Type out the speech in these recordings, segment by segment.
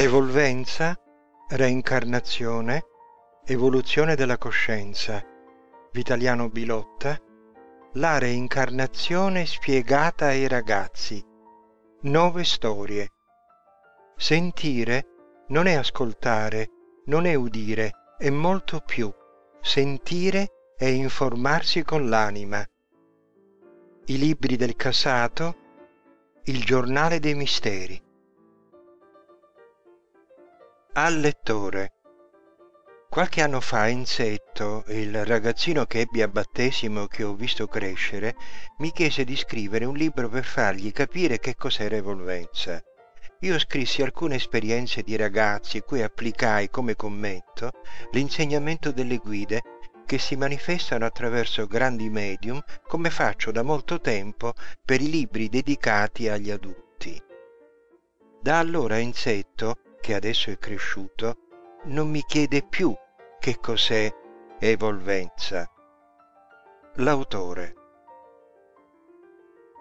Evolvenza, reincarnazione, evoluzione della coscienza. Vitaliano Bilotta. La reincarnazione spiegata ai ragazzi. Nove storie. Sentire non è ascoltare, non è udire, è molto più. Sentire è informarsi con l'anima. I libri del Casato, il giornale dei misteri al lettore. Qualche anno fa Insetto, il ragazzino che ebbe a battesimo che ho visto crescere, mi chiese di scrivere un libro per fargli capire che cos'era evolvenza. Io scrissi alcune esperienze di ragazzi cui applicai come commento l'insegnamento delle guide che si manifestano attraverso grandi medium come faccio da molto tempo per i libri dedicati agli adulti. Da allora Insetto che adesso è cresciuto, non mi chiede più che cos'è evolvenza. L'autore.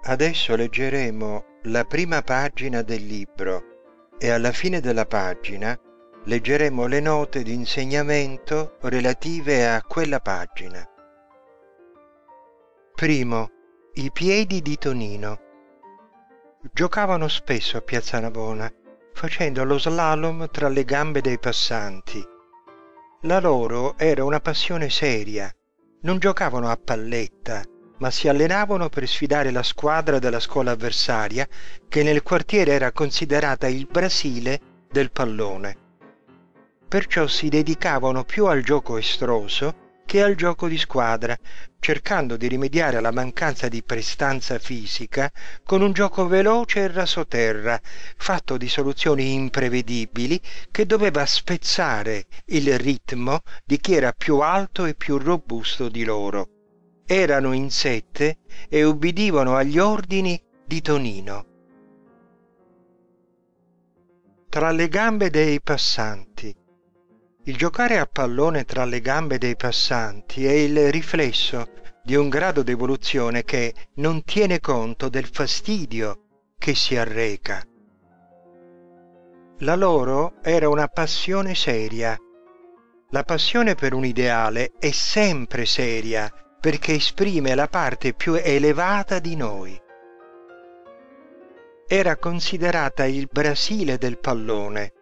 Adesso leggeremo la prima pagina del libro e alla fine della pagina leggeremo le note di insegnamento relative a quella pagina. Primo, i piedi di Tonino. Giocavano spesso a Piazza Navona facendo lo slalom tra le gambe dei passanti. La loro era una passione seria. Non giocavano a palletta, ma si allenavano per sfidare la squadra della scuola avversaria, che nel quartiere era considerata il Brasile del pallone. Perciò si dedicavano più al gioco estroso che al gioco di squadra, cercando di rimediare alla mancanza di prestanza fisica con un gioco veloce e rasoterra, fatto di soluzioni imprevedibili che doveva spezzare il ritmo di chi era più alto e più robusto di loro. Erano in sette e ubbidivano agli ordini di Tonino. Tra le gambe dei passanti il giocare a pallone tra le gambe dei passanti è il riflesso di un grado d'evoluzione che non tiene conto del fastidio che si arreca. La loro era una passione seria. La passione per un ideale è sempre seria perché esprime la parte più elevata di noi. Era considerata il Brasile del pallone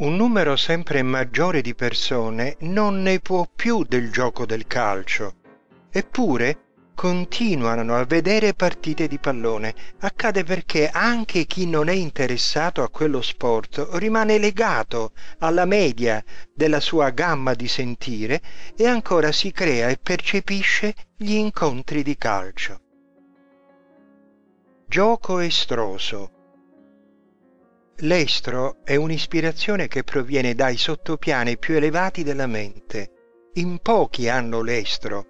un numero sempre maggiore di persone non ne può più del gioco del calcio. Eppure continuano a vedere partite di pallone. Accade perché anche chi non è interessato a quello sport rimane legato alla media della sua gamma di sentire e ancora si crea e percepisce gli incontri di calcio. Gioco estroso L'estro è un'ispirazione che proviene dai sottopiani più elevati della mente. In pochi hanno l'estro,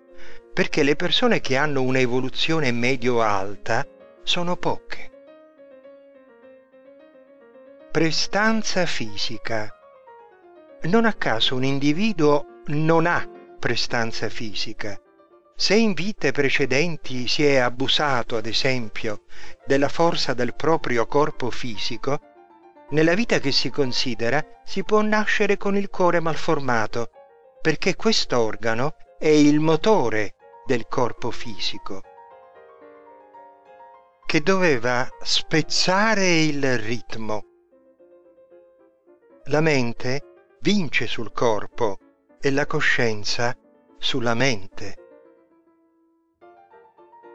perché le persone che hanno un'evoluzione medio-alta sono poche. Prestanza fisica. Non a caso un individuo non ha prestanza fisica. Se in vite precedenti si è abusato, ad esempio, della forza del proprio corpo fisico, nella vita che si considera si può nascere con il cuore malformato, perché quest'organo è il motore del corpo fisico, che doveva spezzare il ritmo. La mente vince sul corpo e la coscienza sulla mente.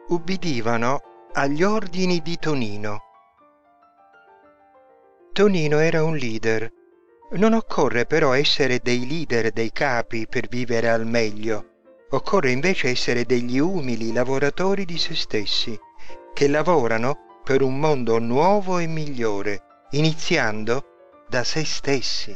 Ubbidivano agli ordini di Tonino Tonino era un leader. Non occorre però essere dei leader, dei capi per vivere al meglio. Occorre invece essere degli umili lavoratori di se stessi, che lavorano per un mondo nuovo e migliore, iniziando da se stessi.